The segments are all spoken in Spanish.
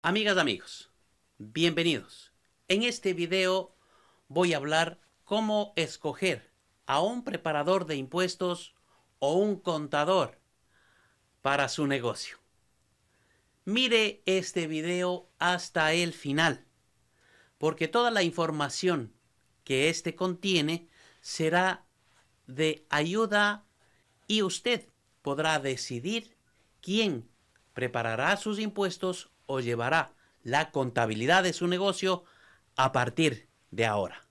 Amigas, amigos, bienvenidos. En este video voy a hablar cómo escoger a un preparador de impuestos o un contador para su negocio. Mire este video hasta el final, porque toda la información que este contiene será de ayuda y usted podrá decidir quién preparará sus impuestos o llevará la contabilidad de su negocio a partir de ahora.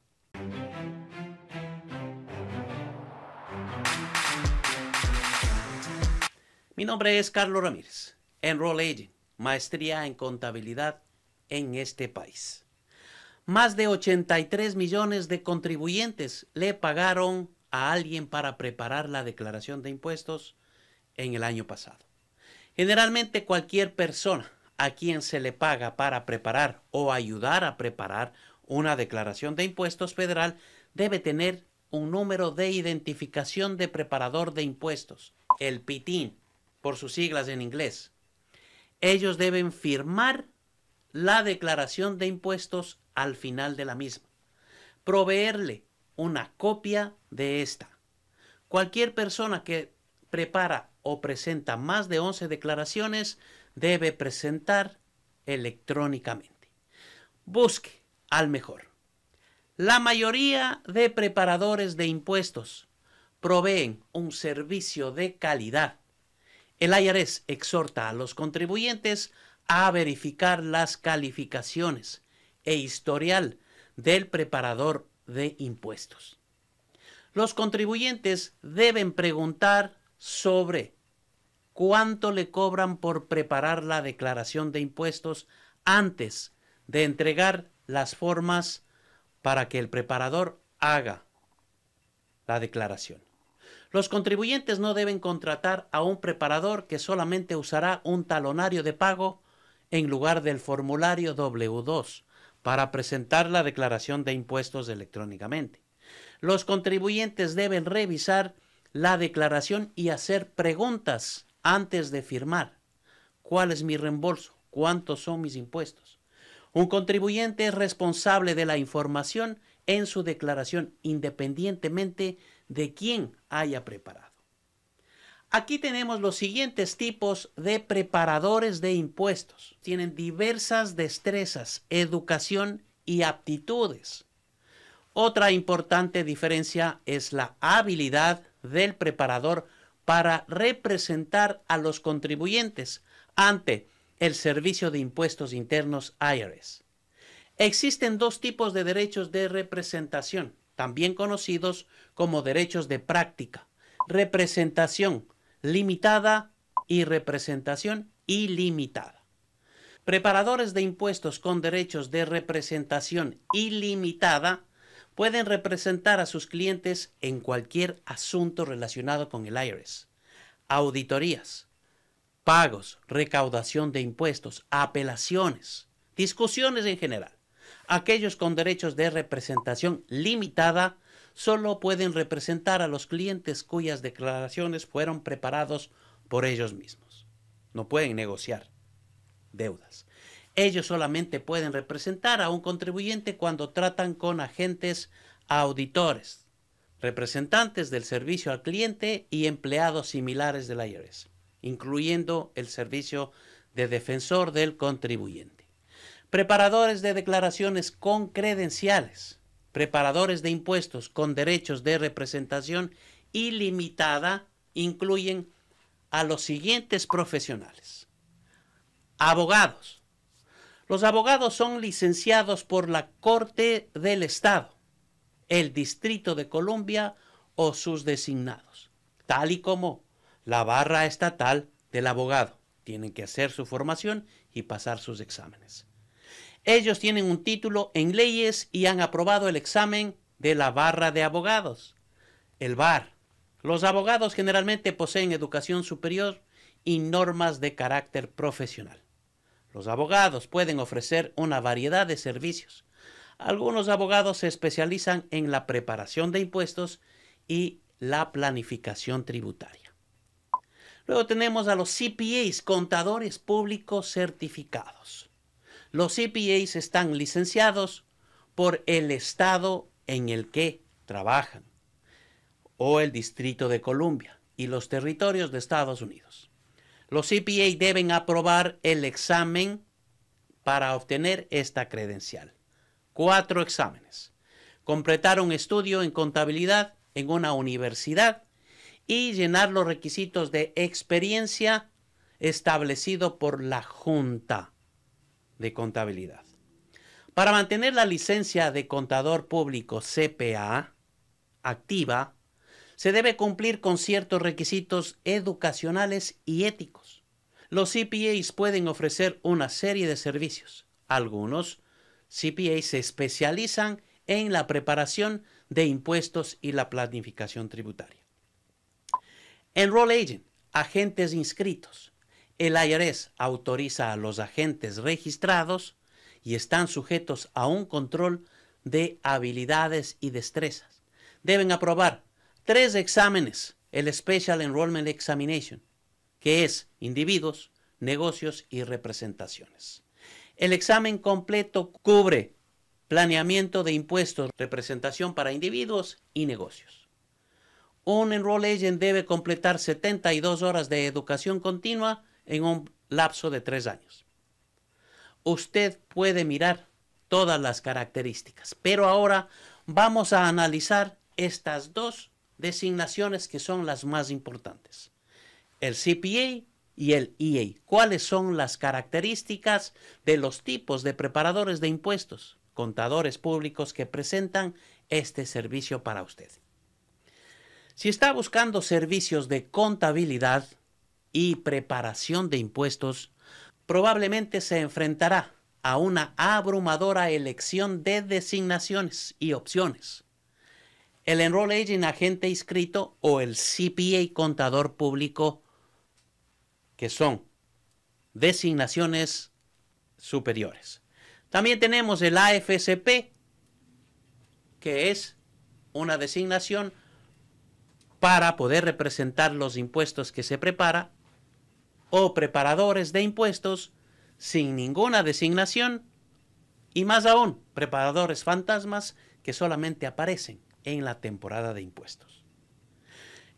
Mi nombre es Carlos Ramírez, Enroll Agent, maestría en contabilidad en este país. Más de 83 millones de contribuyentes le pagaron a alguien para preparar la declaración de impuestos en el año pasado. Generalmente cualquier persona a quien se le paga para preparar o ayudar a preparar una declaración de impuestos federal debe tener un número de identificación de preparador de impuestos, el PITIN, por sus siglas en inglés. Ellos deben firmar la declaración de impuestos al final de la misma, proveerle una copia de esta. Cualquier persona que prepara o presenta más de 11 declaraciones debe presentar electrónicamente. Busque al mejor. La mayoría de preparadores de impuestos proveen un servicio de calidad. El IRS exhorta a los contribuyentes a verificar las calificaciones e historial del preparador de impuestos. Los contribuyentes deben preguntar sobre cuánto le cobran por preparar la declaración de impuestos antes de entregar las formas para que el preparador haga la declaración. Los contribuyentes no deben contratar a un preparador que solamente usará un talonario de pago en lugar del formulario W2 para presentar la declaración de impuestos electrónicamente. Los contribuyentes deben revisar la declaración y hacer preguntas antes de firmar. ¿Cuál es mi reembolso? ¿Cuántos son mis impuestos? Un contribuyente es responsable de la información en su declaración independientemente de quién haya preparado. Aquí tenemos los siguientes tipos de preparadores de impuestos. Tienen diversas destrezas, educación y aptitudes. Otra importante diferencia es la habilidad del preparador para representar a los contribuyentes ante el Servicio de Impuestos Internos IRS. Existen dos tipos de derechos de representación, también conocidos como derechos de práctica. Representación limitada y representación ilimitada. Preparadores de impuestos con derechos de representación ilimitada pueden representar a sus clientes en cualquier asunto relacionado con el IRS. Auditorías, pagos, recaudación de impuestos, apelaciones, discusiones en general. Aquellos con derechos de representación limitada solo pueden representar a los clientes cuyas declaraciones fueron preparados por ellos mismos. No pueden negociar deudas. Ellos solamente pueden representar a un contribuyente cuando tratan con agentes auditores, representantes del servicio al cliente y empleados similares del IRS, incluyendo el servicio de defensor del contribuyente. Preparadores de declaraciones con credenciales, preparadores de impuestos con derechos de representación ilimitada incluyen a los siguientes profesionales. Abogados, los abogados son licenciados por la Corte del Estado, el Distrito de Columbia o sus designados, tal y como la barra estatal del abogado. Tienen que hacer su formación y pasar sus exámenes. Ellos tienen un título en leyes y han aprobado el examen de la barra de abogados, el BAR. Los abogados generalmente poseen educación superior y normas de carácter profesional. Los abogados pueden ofrecer una variedad de servicios. Algunos abogados se especializan en la preparación de impuestos y la planificación tributaria. Luego tenemos a los CPAs, contadores públicos certificados. Los CPAs están licenciados por el estado en el que trabajan o el Distrito de Columbia y los territorios de Estados Unidos. Los CPA deben aprobar el examen para obtener esta credencial. Cuatro exámenes. Completar un estudio en contabilidad en una universidad y llenar los requisitos de experiencia establecido por la Junta de Contabilidad. Para mantener la licencia de contador público CPA activa, se debe cumplir con ciertos requisitos educacionales y éticos. Los CPAs pueden ofrecer una serie de servicios. Algunos CPAs se especializan en la preparación de impuestos y la planificación tributaria. Enroll Agent, agentes inscritos. El IRS autoriza a los agentes registrados y están sujetos a un control de habilidades y destrezas. Deben aprobar tres exámenes, el Special Enrollment Examination, que es individuos, negocios y representaciones. El examen completo cubre planeamiento de impuestos, representación para individuos y negocios. Un Enroll Agent debe completar 72 horas de educación continua en un lapso de tres años. Usted puede mirar todas las características, pero ahora vamos a analizar estas dos designaciones que son las más importantes. El CPA y el EA. ¿Cuáles son las características de los tipos de preparadores de impuestos, contadores públicos que presentan este servicio para usted? Si está buscando servicios de contabilidad y preparación de impuestos, probablemente se enfrentará a una abrumadora elección de designaciones y opciones el Enroll Agent agente inscrito o el CPA contador público, que son designaciones superiores. También tenemos el AFSP, que es una designación para poder representar los impuestos que se prepara, o preparadores de impuestos sin ninguna designación, y más aún, preparadores fantasmas que solamente aparecen en la temporada de impuestos.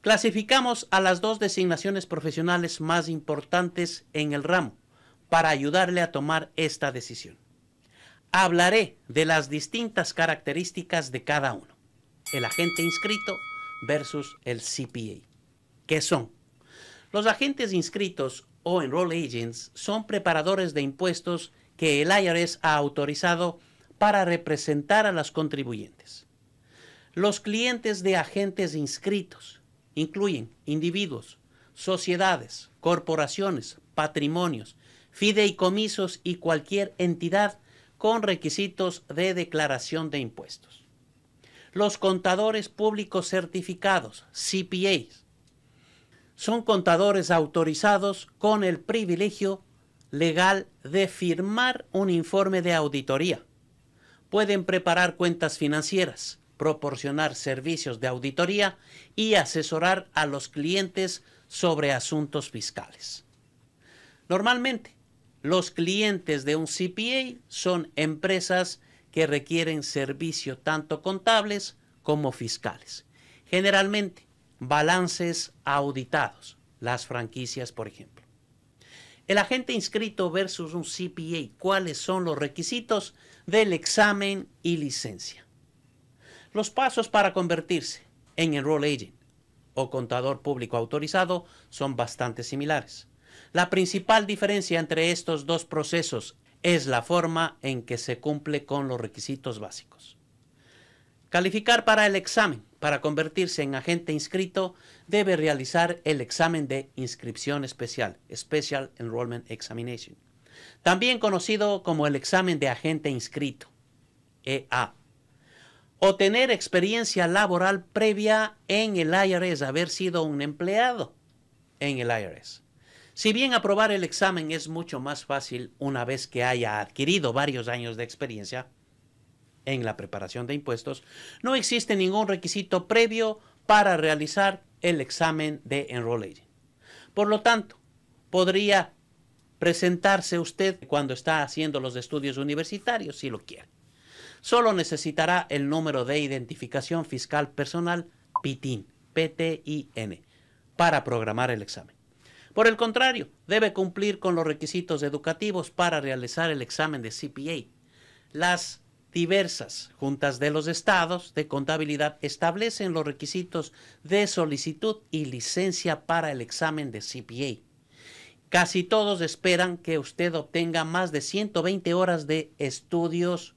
Clasificamos a las dos designaciones profesionales más importantes en el ramo para ayudarle a tomar esta decisión. Hablaré de las distintas características de cada uno. El agente inscrito versus el CPA. ¿Qué son? Los agentes inscritos o enroll agents son preparadores de impuestos que el IRS ha autorizado para representar a los contribuyentes. Los clientes de agentes inscritos incluyen individuos, sociedades, corporaciones, patrimonios, fideicomisos y cualquier entidad con requisitos de declaración de impuestos. Los contadores públicos certificados, CPAs, son contadores autorizados con el privilegio legal de firmar un informe de auditoría. Pueden preparar cuentas financieras, proporcionar servicios de auditoría y asesorar a los clientes sobre asuntos fiscales. Normalmente, los clientes de un CPA son empresas que requieren servicio tanto contables como fiscales. Generalmente, balances auditados, las franquicias, por ejemplo. El agente inscrito versus un CPA, ¿cuáles son los requisitos del examen y licencia? Los pasos para convertirse en Enroll Agent o contador público autorizado son bastante similares. La principal diferencia entre estos dos procesos es la forma en que se cumple con los requisitos básicos. Calificar para el examen para convertirse en agente inscrito debe realizar el examen de inscripción especial, Special Enrollment Examination, también conocido como el examen de agente inscrito, EA o tener experiencia laboral previa en el IRS, haber sido un empleado en el IRS. Si bien aprobar el examen es mucho más fácil una vez que haya adquirido varios años de experiencia en la preparación de impuestos, no existe ningún requisito previo para realizar el examen de Enroll. Por lo tanto, podría presentarse usted cuando está haciendo los estudios universitarios, si lo quiere. Solo necesitará el número de identificación fiscal personal PITIN, PTIN, para programar el examen. Por el contrario, debe cumplir con los requisitos educativos para realizar el examen de CPA. Las diversas juntas de los estados de contabilidad establecen los requisitos de solicitud y licencia para el examen de CPA. Casi todos esperan que usted obtenga más de 120 horas de estudios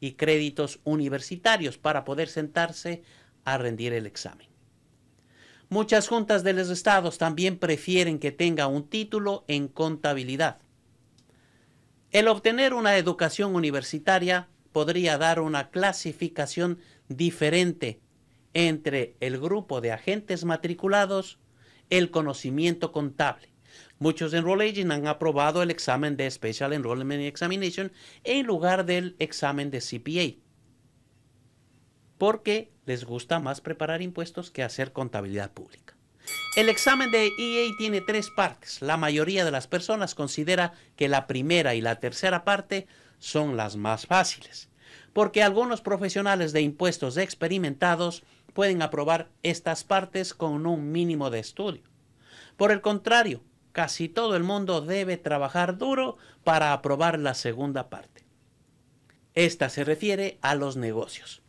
y créditos universitarios para poder sentarse a rendir el examen. Muchas juntas de los estados también prefieren que tenga un título en contabilidad. El obtener una educación universitaria podría dar una clasificación diferente entre el grupo de agentes matriculados, el conocimiento contable. Muchos Enroll Agents han aprobado el examen de Special Enrollment Examination en lugar del examen de CPA porque les gusta más preparar impuestos que hacer contabilidad pública. El examen de EA tiene tres partes. La mayoría de las personas considera que la primera y la tercera parte son las más fáciles, porque algunos profesionales de impuestos experimentados pueden aprobar estas partes con un mínimo de estudio. Por el contrario, casi todo el mundo debe trabajar duro para aprobar la segunda parte. Esta se refiere a los negocios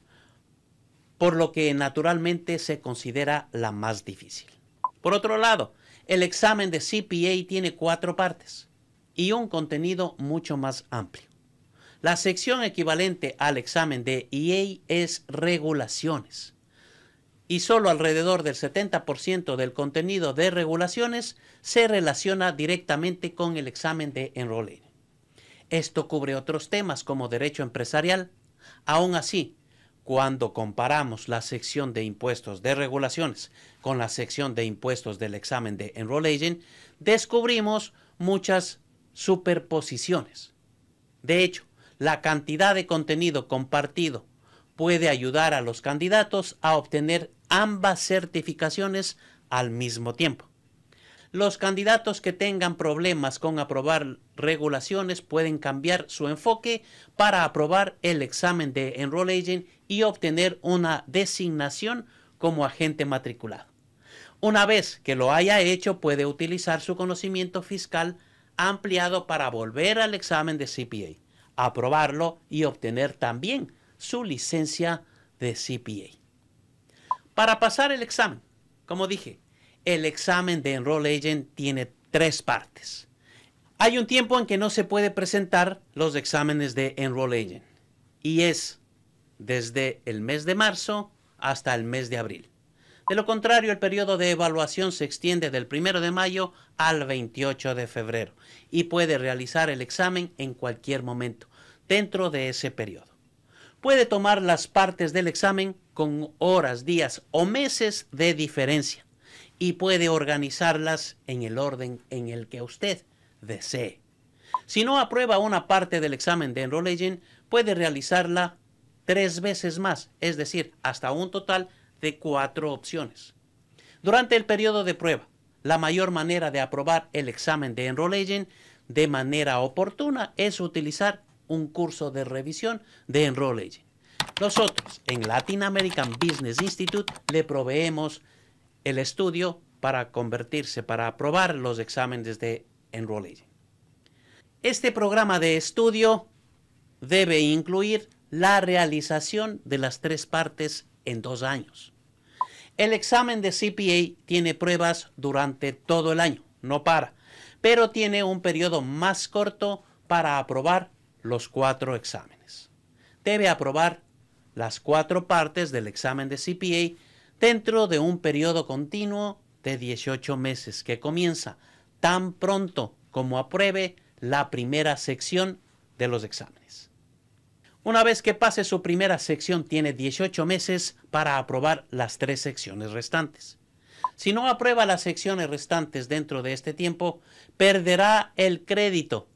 por lo que naturalmente se considera la más difícil. Por otro lado, el examen de CPA tiene cuatro partes y un contenido mucho más amplio. La sección equivalente al examen de EA es regulaciones y solo alrededor del 70% del contenido de regulaciones se relaciona directamente con el examen de enrollment. Esto cubre otros temas como derecho empresarial. Aún así, cuando comparamos la sección de impuestos de regulaciones con la sección de impuestos del examen de Enroll Agent, descubrimos muchas superposiciones. De hecho, la cantidad de contenido compartido puede ayudar a los candidatos a obtener ambas certificaciones al mismo tiempo. Los candidatos que tengan problemas con aprobar regulaciones pueden cambiar su enfoque para aprobar el examen de Enroll Agent y obtener una designación como agente matriculado. Una vez que lo haya hecho, puede utilizar su conocimiento fiscal ampliado para volver al examen de CPA, aprobarlo y obtener también su licencia de CPA. Para pasar el examen, como dije, el examen de Enroll Agent tiene tres partes. Hay un tiempo en que no se puede presentar los exámenes de Enroll Agent y es desde el mes de marzo hasta el mes de abril. De lo contrario, el periodo de evaluación se extiende del 1 de mayo al 28 de febrero y puede realizar el examen en cualquier momento dentro de ese periodo. Puede tomar las partes del examen con horas, días o meses de diferencia y puede organizarlas en el orden en el que usted desee. Si no aprueba una parte del examen de Enroll Agent, puede realizarla tres veces más, es decir, hasta un total de cuatro opciones. Durante el periodo de prueba, la mayor manera de aprobar el examen de Enroll Agent de manera oportuna es utilizar un curso de revisión de Enroll Agent. Nosotros en Latin American Business Institute le proveemos el estudio para convertirse, para aprobar los exámenes de Enroll Este programa de estudio debe incluir la realización de las tres partes en dos años. El examen de CPA tiene pruebas durante todo el año, no para, pero tiene un periodo más corto para aprobar los cuatro exámenes. Debe aprobar las cuatro partes del examen de CPA dentro de un periodo continuo de 18 meses que comienza tan pronto como apruebe la primera sección de los exámenes. Una vez que pase su primera sección tiene 18 meses para aprobar las tres secciones restantes. Si no aprueba las secciones restantes dentro de este tiempo, perderá el crédito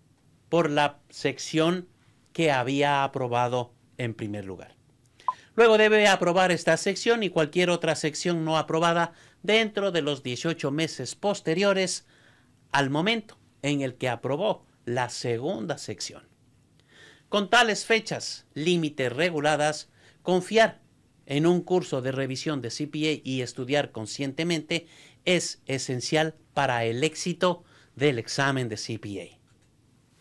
por la sección que había aprobado en primer lugar. Luego debe aprobar esta sección y cualquier otra sección no aprobada dentro de los 18 meses posteriores al momento en el que aprobó la segunda sección. Con tales fechas límites reguladas, confiar en un curso de revisión de CPA y estudiar conscientemente es esencial para el éxito del examen de CPA.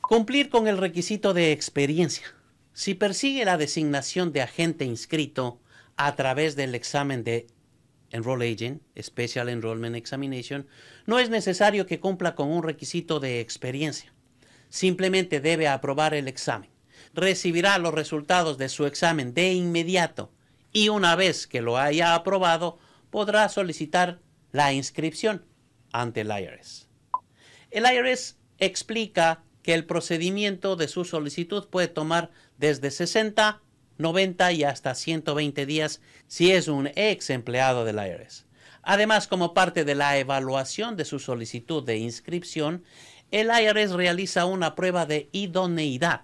Cumplir con el requisito de experiencia. Si persigue la designación de agente inscrito a través del examen de Enroll Agent, Special Enrollment Examination, no es necesario que cumpla con un requisito de experiencia. Simplemente debe aprobar el examen. Recibirá los resultados de su examen de inmediato y una vez que lo haya aprobado, podrá solicitar la inscripción ante el IRS. El IRS explica que el procedimiento de su solicitud puede tomar desde 60 90 y hasta 120 días si es un ex empleado del IRS. Además, como parte de la evaluación de su solicitud de inscripción, el IRS realiza una prueba de idoneidad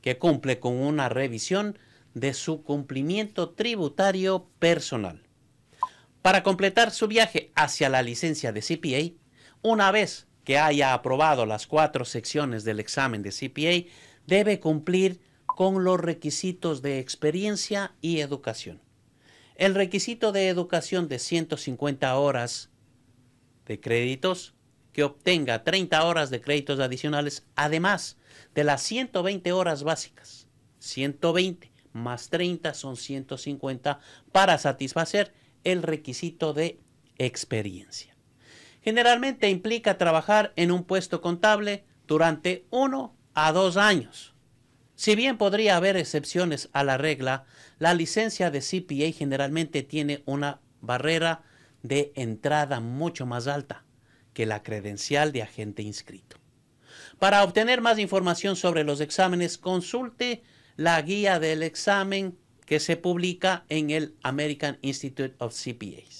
que cumple con una revisión de su cumplimiento tributario personal. Para completar su viaje hacia la licencia de CPA, una vez que haya aprobado las cuatro secciones del examen de CPA, debe cumplir con los requisitos de experiencia y educación. El requisito de educación de 150 horas de créditos, que obtenga 30 horas de créditos adicionales, además de las 120 horas básicas. 120 más 30 son 150 para satisfacer el requisito de experiencia. Generalmente implica trabajar en un puesto contable durante uno a dos años si bien podría haber excepciones a la regla, la licencia de CPA generalmente tiene una barrera de entrada mucho más alta que la credencial de agente inscrito. Para obtener más información sobre los exámenes, consulte la guía del examen que se publica en el American Institute of CPAs.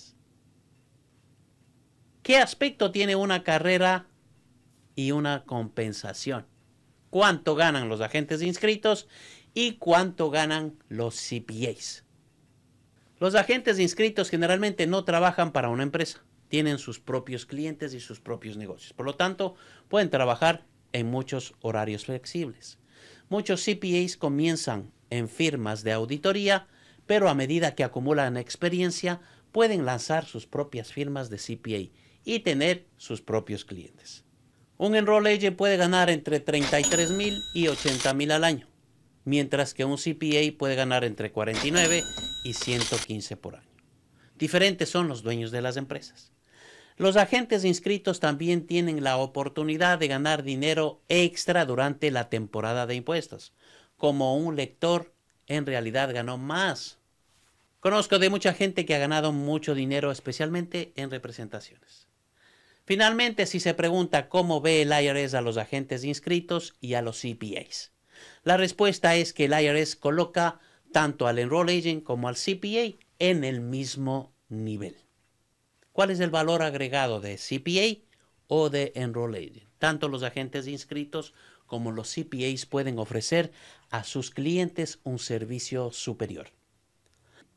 ¿Qué aspecto tiene una carrera y una compensación? cuánto ganan los agentes inscritos y cuánto ganan los CPAs. Los agentes inscritos generalmente no trabajan para una empresa, tienen sus propios clientes y sus propios negocios. Por lo tanto, pueden trabajar en muchos horarios flexibles. Muchos CPAs comienzan en firmas de auditoría, pero a medida que acumulan experiencia, pueden lanzar sus propias firmas de CPA y tener sus propios clientes. Un enroll puede ganar entre 33 mil y 80 mil al año, mientras que un CPA puede ganar entre 49 y 115 por año. Diferentes son los dueños de las empresas. Los agentes inscritos también tienen la oportunidad de ganar dinero extra durante la temporada de impuestos. Como un lector en realidad ganó más. Conozco de mucha gente que ha ganado mucho dinero, especialmente en representaciones. Finalmente, si se pregunta cómo ve el IRS a los agentes inscritos y a los CPAs. La respuesta es que el IRS coloca tanto al enroll agent como al CPA en el mismo nivel. ¿Cuál es el valor agregado de CPA o de enroll agent? Tanto los agentes inscritos como los CPAs pueden ofrecer a sus clientes un servicio superior.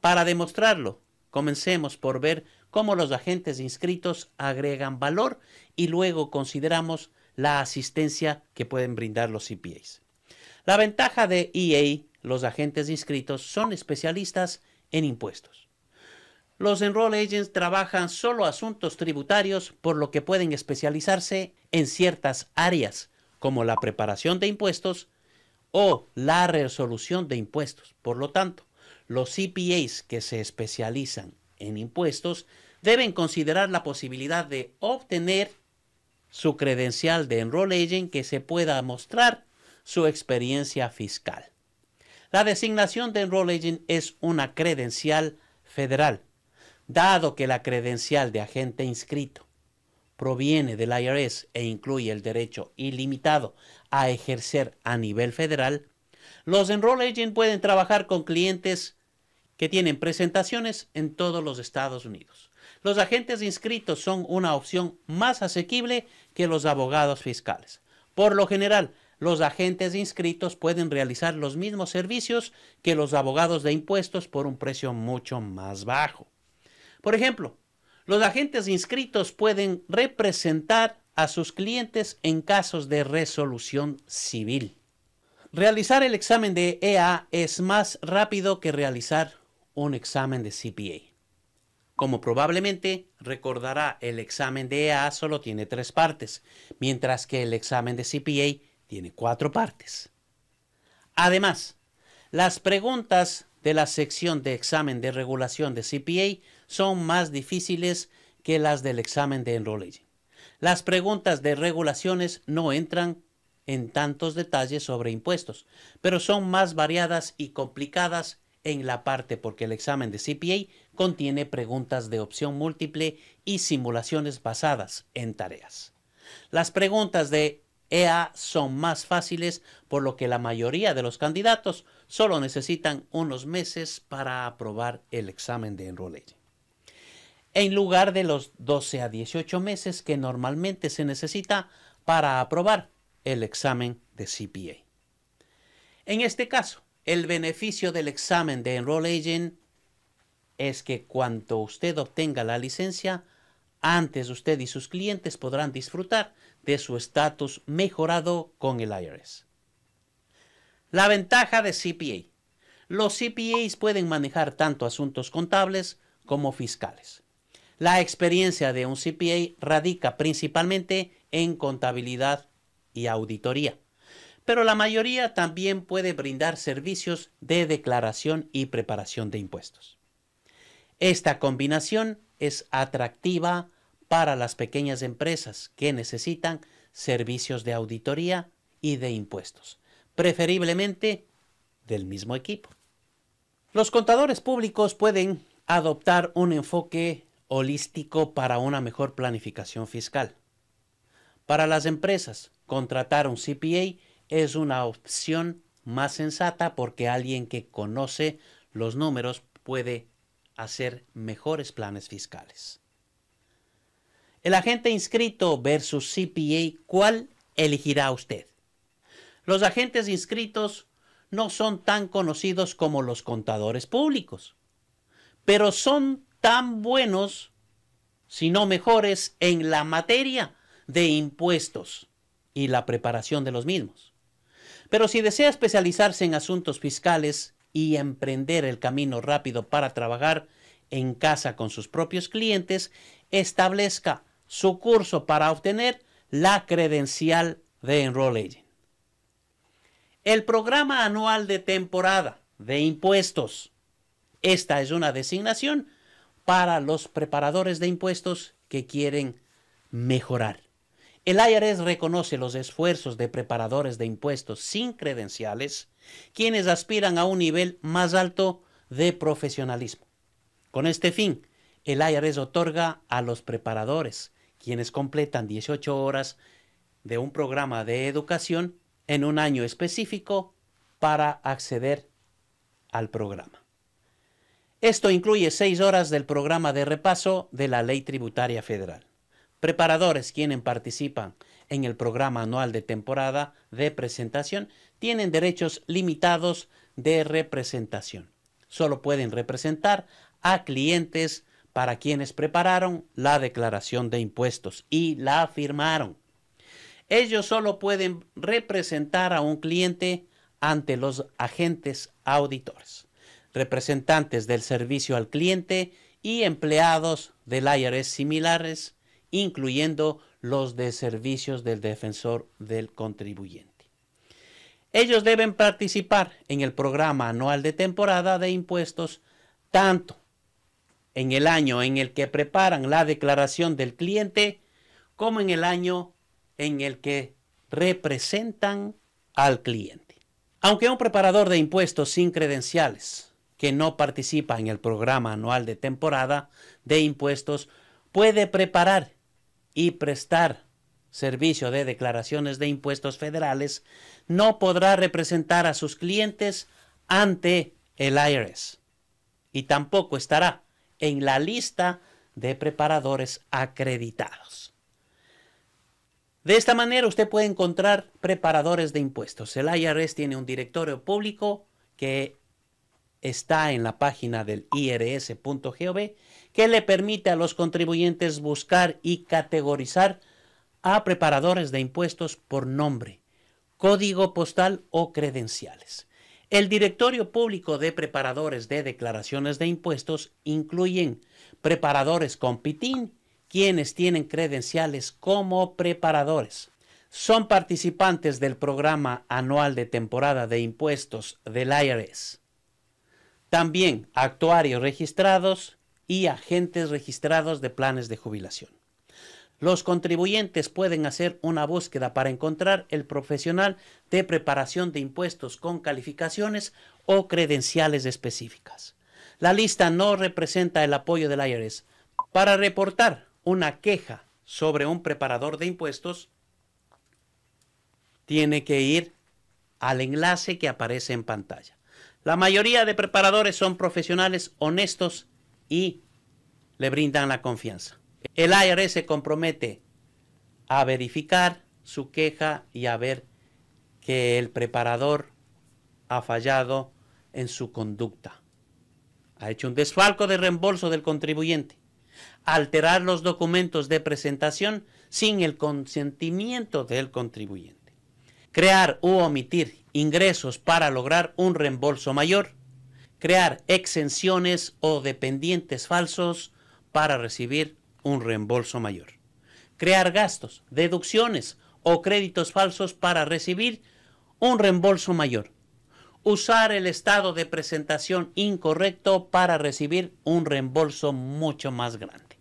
Para demostrarlo, comencemos por ver cómo los agentes inscritos agregan valor y luego consideramos la asistencia que pueden brindar los CPAs. La ventaja de EA, los agentes inscritos, son especialistas en impuestos. Los enroll agents trabajan solo asuntos tributarios, por lo que pueden especializarse en ciertas áreas, como la preparación de impuestos o la resolución de impuestos. Por lo tanto, los CPAs que se especializan en impuestos deben considerar la posibilidad de obtener su credencial de enroll agent que se pueda mostrar su experiencia fiscal. La designación de enroll agent es una credencial federal, dado que la credencial de agente inscrito proviene del IRS e incluye el derecho ilimitado a ejercer a nivel federal, los enroll agent pueden trabajar con clientes que tienen presentaciones en todos los Estados Unidos. Los agentes inscritos son una opción más asequible que los abogados fiscales. Por lo general, los agentes inscritos pueden realizar los mismos servicios que los abogados de impuestos por un precio mucho más bajo. Por ejemplo, los agentes inscritos pueden representar a sus clientes en casos de resolución civil. Realizar el examen de EA es más rápido que realizar un examen de CPA. Como probablemente recordará, el examen de EA solo tiene tres partes, mientras que el examen de CPA tiene cuatro partes. Además, las preguntas de la sección de examen de regulación de CPA son más difíciles que las del examen de Enroll Las preguntas de regulaciones no entran en tantos detalles sobre impuestos, pero son más variadas y complicadas en la parte porque el examen de CPA contiene preguntas de opción múltiple y simulaciones basadas en tareas. Las preguntas de EA son más fáciles, por lo que la mayoría de los candidatos solo necesitan unos meses para aprobar el examen de Enroll en lugar de los 12 a 18 meses que normalmente se necesita para aprobar el examen de CPA. En este caso, el beneficio del examen de Enroll Agent es que cuando usted obtenga la licencia, antes usted y sus clientes podrán disfrutar de su estatus mejorado con el IRS. La ventaja de CPA. Los CPAs pueden manejar tanto asuntos contables como fiscales. La experiencia de un CPA radica principalmente en contabilidad y auditoría, pero la mayoría también puede brindar servicios de declaración y preparación de impuestos. Esta combinación es atractiva para las pequeñas empresas que necesitan servicios de auditoría y de impuestos, preferiblemente del mismo equipo. Los contadores públicos pueden adoptar un enfoque holístico para una mejor planificación fiscal. Para las empresas, contratar un CPA es una opción más sensata porque alguien que conoce los números puede hacer mejores planes fiscales. El agente inscrito versus CPA, ¿cuál elegirá usted? Los agentes inscritos no son tan conocidos como los contadores públicos, pero son tan buenos, si no mejores, en la materia de impuestos y la preparación de los mismos. Pero si desea especializarse en asuntos fiscales y emprender el camino rápido para trabajar en casa con sus propios clientes, establezca su curso para obtener la credencial de Enroll Agent. El programa anual de temporada de impuestos. Esta es una designación para los preparadores de impuestos que quieren mejorar. El IRS reconoce los esfuerzos de preparadores de impuestos sin credenciales, quienes aspiran a un nivel más alto de profesionalismo. Con este fin, el IRS otorga a los preparadores, quienes completan 18 horas de un programa de educación en un año específico para acceder al programa. Esto incluye seis horas del programa de repaso de la Ley Tributaria Federal. Preparadores quienes participan en el programa anual de temporada de presentación tienen derechos limitados de representación. Solo pueden representar a clientes para quienes prepararon la declaración de impuestos y la firmaron. Ellos solo pueden representar a un cliente ante los agentes auditores representantes del servicio al cliente y empleados del IRS similares, incluyendo los de servicios del defensor del contribuyente. Ellos deben participar en el programa anual de temporada de impuestos tanto en el año en el que preparan la declaración del cliente como en el año en el que representan al cliente. Aunque un preparador de impuestos sin credenciales que no participa en el programa anual de temporada de impuestos puede preparar y prestar servicio de declaraciones de impuestos federales, no podrá representar a sus clientes ante el IRS y tampoco estará en la lista de preparadores acreditados. De esta manera usted puede encontrar preparadores de impuestos. El IRS tiene un directorio público que está en la página del irs.gov que le permite a los contribuyentes buscar y categorizar a preparadores de impuestos por nombre, código postal o credenciales. El directorio público de preparadores de declaraciones de impuestos incluyen preparadores con PITIN, quienes tienen credenciales como preparadores. Son participantes del programa anual de temporada de impuestos del IRS. También actuarios registrados y agentes registrados de planes de jubilación. Los contribuyentes pueden hacer una búsqueda para encontrar el profesional de preparación de impuestos con calificaciones o credenciales específicas. La lista no representa el apoyo del IRS. Para reportar una queja sobre un preparador de impuestos, tiene que ir al enlace que aparece en pantalla. La mayoría de preparadores son profesionales honestos y le brindan la confianza. El IRS se compromete a verificar su queja y a ver que el preparador ha fallado en su conducta. Ha hecho un desfalco de reembolso del contribuyente. Alterar los documentos de presentación sin el consentimiento del contribuyente. Crear u omitir ingresos para lograr un reembolso mayor. Crear exenciones o dependientes falsos para recibir un reembolso mayor. Crear gastos, deducciones o créditos falsos para recibir un reembolso mayor. Usar el estado de presentación incorrecto para recibir un reembolso mucho más grande.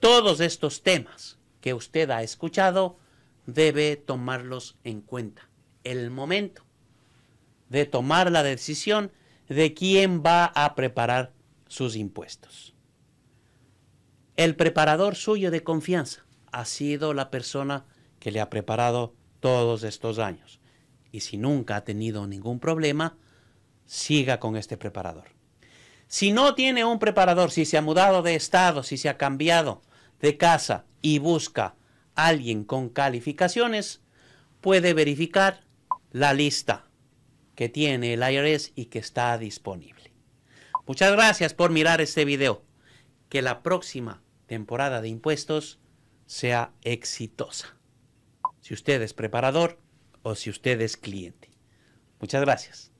Todos estos temas que usted ha escuchado debe tomarlos en cuenta. El momento de tomar la decisión de quién va a preparar sus impuestos. El preparador suyo de confianza ha sido la persona que le ha preparado todos estos años. Y si nunca ha tenido ningún problema, siga con este preparador. Si no tiene un preparador, si se ha mudado de estado, si se ha cambiado de casa y busca alguien con calificaciones, puede verificar la lista que tiene el IRS y que está disponible. Muchas gracias por mirar este video. Que la próxima temporada de impuestos sea exitosa. Si usted es preparador o si usted es cliente. Muchas gracias.